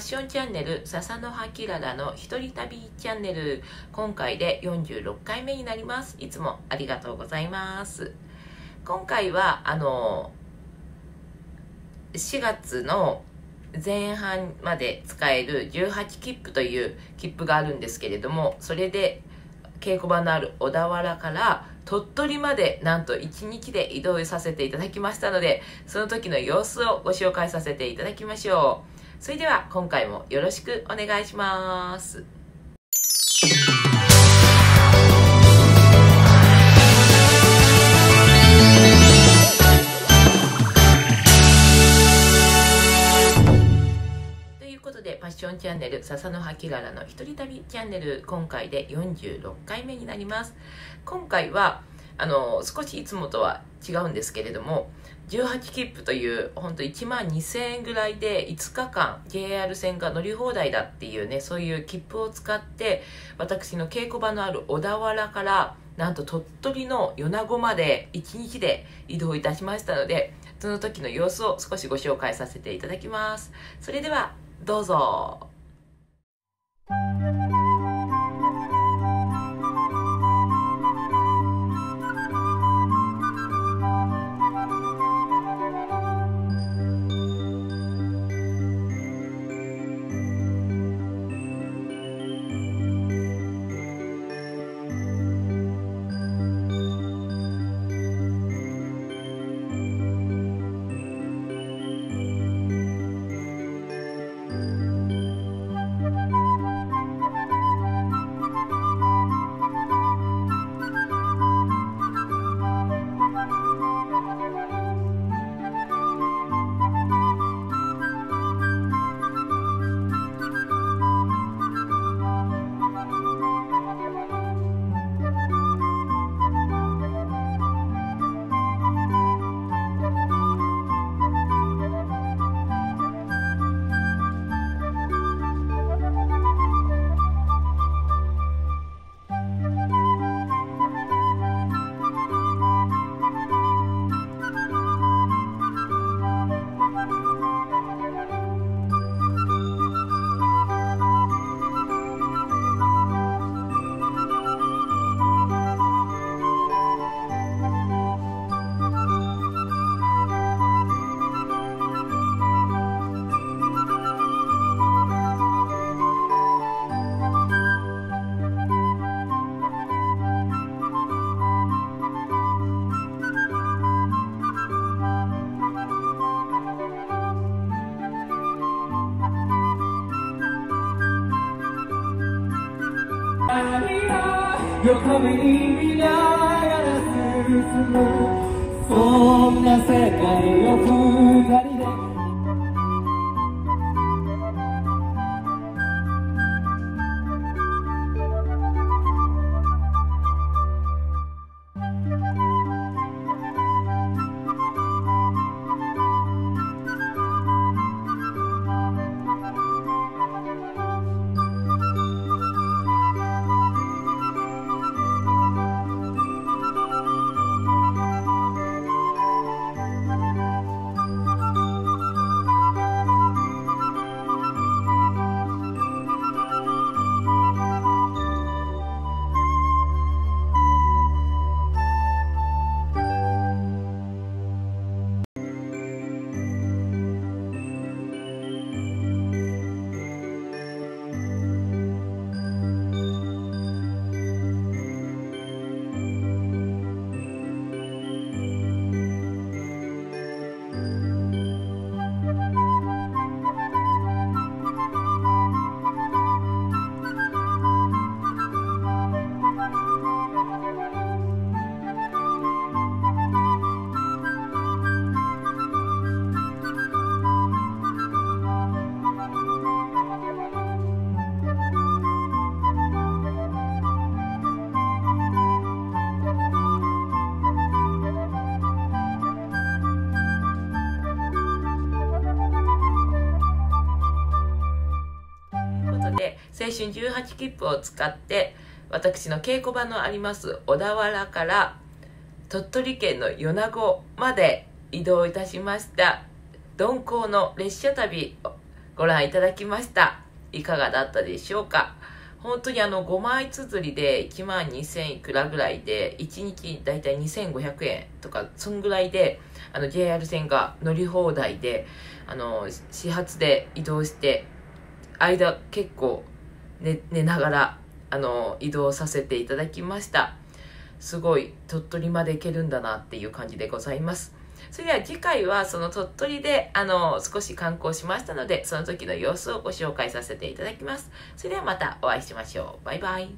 ッションチャンネル笹の葉きららの一人旅チャンネル今回で46回目になります。いつもありがとうございます。今回はあの4月の前半まで使える18切符という切符があるんですけれどもそれで稽古場のある小田原から鳥取までなんと1日で移動させていただきましたのでその時の様子をご紹介させていただきましょう。それでは今回もよろしくお願いします。ということでパッションチャンネル笹の葉きららの一人旅チャンネル今回で46回目になります今回はあの少しいつもとは違うんですけれども18切符という本当1万2000円ぐらいで5日間 JR 線が乗り放題だっていうねそういう切符を使って私の稽古場のある小田原からなんと鳥取の米子まで1日で移動いたしましたのでその時の様子を少しご紹介させていただきます。それではどうぞ。横目に見ながら進む。そんな世界を二人青春18切符を使って私の稽古場のあります小田原から鳥取県の米子まで移動いたしました。鈍行の列車旅ごご覧いただきました。いかがだったでしょうか。本当にあの5枚綴りで1万2000いくらぐらいで1日だいたい2500円とかそんぐらいであの JR 線が乗り放題であの始発で移動して間結構寝寝ながらあの移動させていただきました。すごい鳥取まで行けるんだなっていう感じでございます。それでは次回はその鳥取であの少し観光しましたのでその時の様子をご紹介させていただきます。それではまたお会いしましょう。バイバイ。